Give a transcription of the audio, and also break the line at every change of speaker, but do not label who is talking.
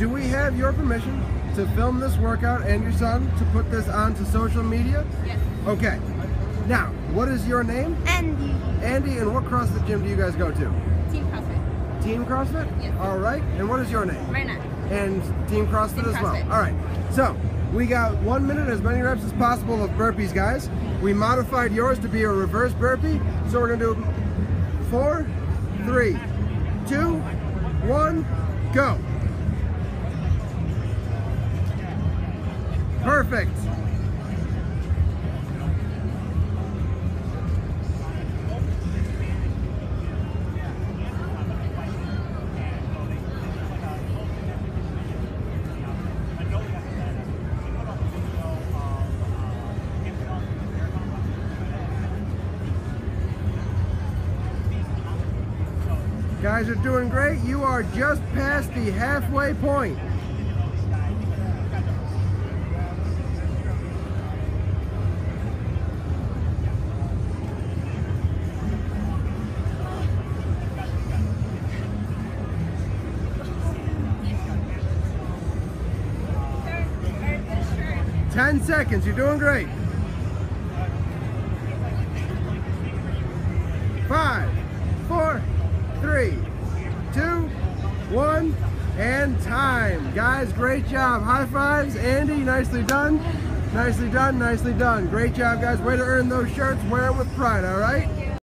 do we have your permission to film this workout and your son to put this onto social media?
Yes.
Okay. Now, what is your name?
Andy.
Andy, and what CrossFit gym do you guys go to?
Team CrossFit.
Team CrossFit?
Yes.
All right. And what is your name?
Marina.
And Team CrossFit
Team
as well. All right. So, we got one minute, as many reps as possible of burpees, guys. We modified yours to be a reverse burpee. So we're going to do four, three, two, one, go. Perfect. Guys are doing great. You are just past the halfway point. Ten seconds. You're doing great. Five, four, three, two, one, and time. Guys, great job. High fives. Andy, nicely done. Nicely done, nicely done. Great job, guys. Way to earn those shirts. Wear it with pride, all right?